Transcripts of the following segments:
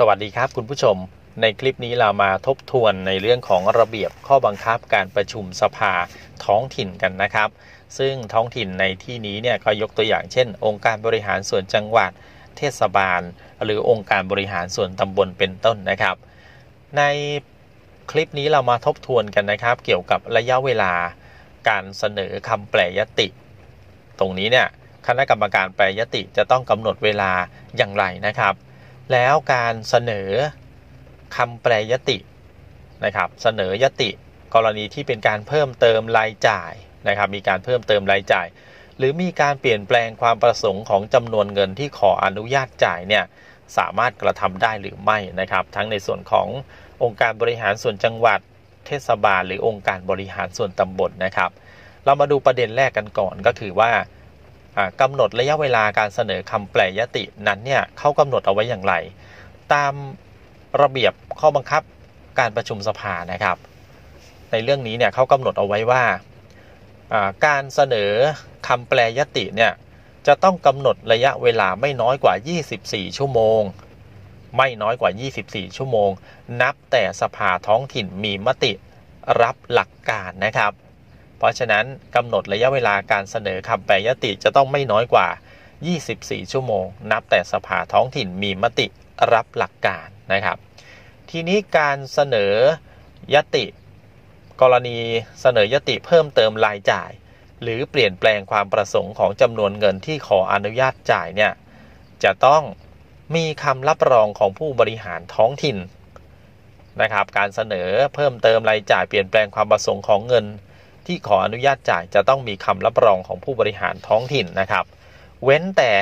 สวัสดีครับคุณผู้ชม ในคลิปนี้เรามาทบทวนในเรื่องของระเบียบข้อบังคับการประชุมสภาท้องถิ่นกันนะครับ ซึ่งท้องถิ่นในที่นี้เนี่ยก็ยกตัวอย่างเช่น องค์การบริหารส่วนจังหวัด เทศบาล หรือองค์การบริหารส่วนตำบลเป็นต้นนะครับ ในคลิปนี้เรามาทบทวนกันนะครับ เกี่ยวกับระยะเวลาการเสนอคำแปลยติ ตรงนี้เนี่ยคณะกรรมการแปลยติจะต้องกำหนดเวลาอย่างไรนะครับ แล้วการเสนอคำแปลยตินะครับ เสนอยติกรณีที่เป็นการเพิ่มเติมรายจ่ายนะครับ มีการเพิ่มเติมรายจ่าย หรือมีการเปลี่ยนแปลงความประสงค์ของจำนวนเงินที่ขออนุญาตจ่ายเนี่ยสามารถกระทำได้หรือไม่นะครับ ทั้งในส่วนขององค์การบริหารส่วนจังหวัด เทศบาล หรือองค์การบริหารส่วนตำบลนะครับ เรามาดูประเด็นแรกกันก่อนก็คือว่า กำหนดระยะเวลาการเสนอคำแปลยตินั้นเนี่ยเขากำหนดเอาไว้อย่างไร ตามระเบียบข้อบังคับการประชุมสภานะครับ ในเรื่องนี้เนี่ยเขากำหนดเอาไว้ว่าการเสนอคำแปลยติเนี่ยจะต้องกำหนดระยะเวลาไม่น้อยกว่า 24 ชั่วโมง ไม่น้อยกว่า 24 ชั่วโมง นับแต่สภาท้องถิ่นมีมติรับหลักการนะครับ เพราะฉะนั้นกำหนดระยะเวลาการเสนอคำแปลยติจะต้องไม่น้อยกว่า 24 ชั่วโมง นับแต่สภาท้องถิ่นมีมติรับหลักการนะครับ ทีนี้การเสนอยติ กรณีเสนอยติเพิ่มเติมรายจ่าย หรือเปลี่ยนแปลงความประสงค์ของจำนวนเงินที่ขออนุญาตจ่ายเนี่ยจะต้องมีคำรับรองของผู้บริหารท้องถิ่นนะครับ การเสนอเพิ่มเติมรายจ่ายเปลี่ยนแปลงความประสงค์ของเงิน ที่ขออนุญาตจ่ายจะต้องมีคำรับรองของผู้บริหารท้องถิ่นนะครับ เว้นแต่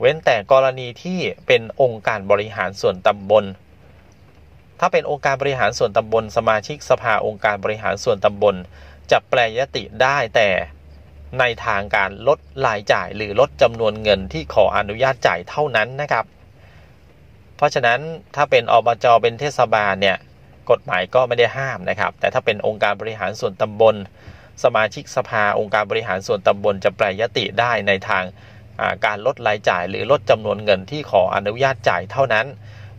เว้นแต่กรณีที่เป็นองค์การบริหารส่วนตำบล ถ้าเป็นองค์การบริหารส่วนตำบล สมาชิกสภาองค์การบริหารส่วนตำบล จะแปลยติได้แต่ในทางการลดรายจ่ายหรือลดจำนวนเงินที่ขออนุญาตจ่ายเท่านั้นนะครับ เพราะฉะนั้นถ้าเป็นอบจเป็นเทศบาลเนี่ย กฎหมายก็ไม่ได้ห้ามนะครับ แต่ถ้าเป็นองค์การบริหารส่วนตำบล สมาชิกสภาองค์การบริหารส่วนตำบลจะแปลยติได้ในทางการลดรายจ่าย หรือลดจำนวนเงินที่ขออนุญาตจ่ายเท่านั้น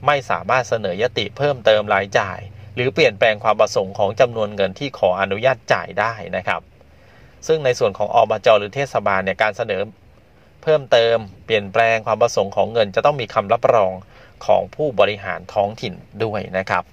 ไม่สามารถเสนอยติเพิ่มเติมรายจ่าย หรือเปลี่ยนแปลงความประสงค์ของจำนวนเงินที่ขออนุญาตจ่ายได้นะครับ ซึ่งในส่วนของอบจหรือเทศบาลเนี่ยการเสนอเพิ่มเติมเปลี่ยนแปลงความประสงค์ของเงินจะต้องมีคำรับรองของผู้บริหารท้องถิ่นด้วยนะครับ